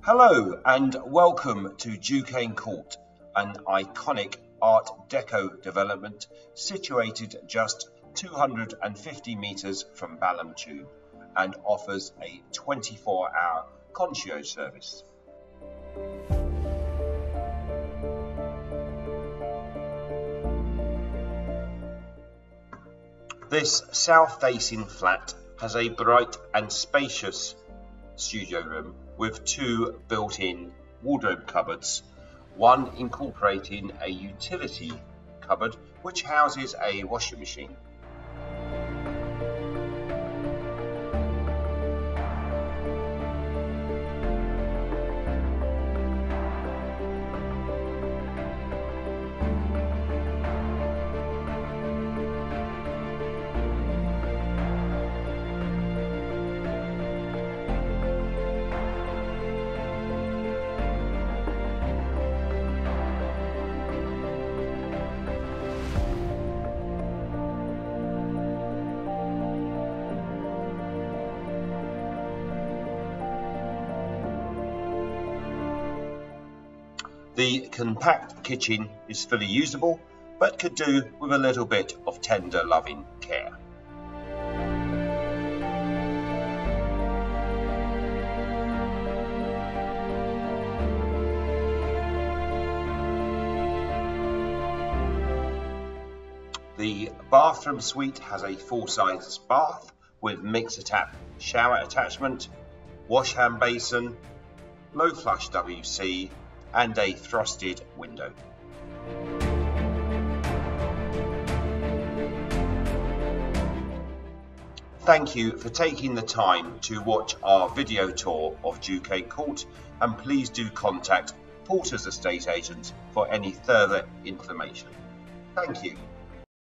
Hello and welcome to Du Cane Court, an iconic Art Deco development situated just 250 metres from Balham Tube and offers a 24 hour concierge service. This south facing flat has a bright and spacious studio room with two built-in wardrobe cupboards, one incorporating a utility cupboard which houses a washing machine. The compact kitchen is fully usable, but could do with a little bit of tender loving care. The bathroom suite has a full-size bath with mixer tap shower attachment, wash hand basin, low flush WC and a thrusted window. Thank you for taking the time to watch our video tour of Du Cane Court and please do contact Porter's Estate Agents for any further information. Thank you.